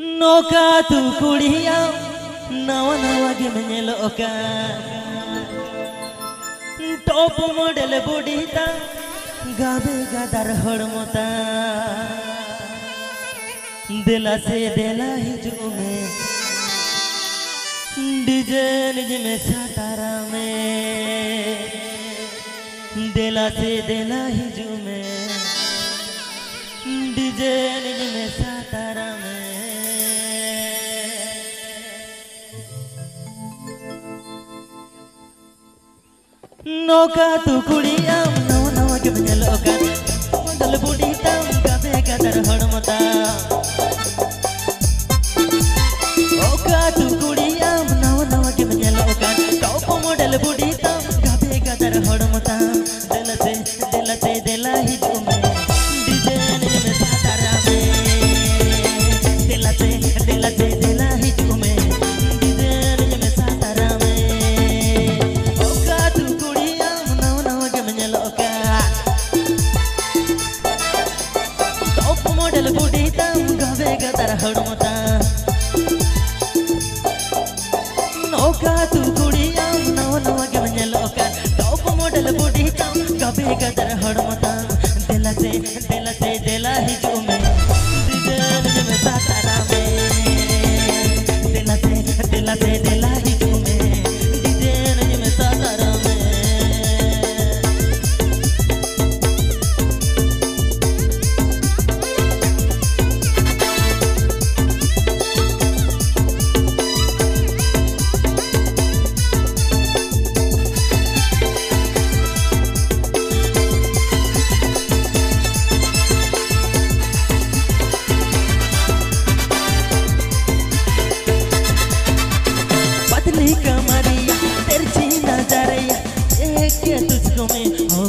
নৌকা তু কুড়িয়া নাওয়া নাওয়া গেম নেলোকা টপ মডেল বডিতা গাবে গাদার হড়মতা দিলা সে দিলা হিজু মে ডিজে নিজ মে সাতারা মে দিলা সে দিলা হিজু মে ডিজে নিজ মে No ka tu kuliam, no no ka tu nyalokan, ಗದರ ಹಡಮ पतली कमरिया तिरछी नज़रिया देख हो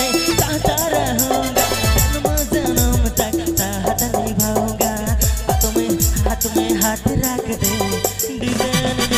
है चाहता रहूँगा जन्म तक साथ निभाऊँगा हाथ में हाथ रख दे डिज़ाइन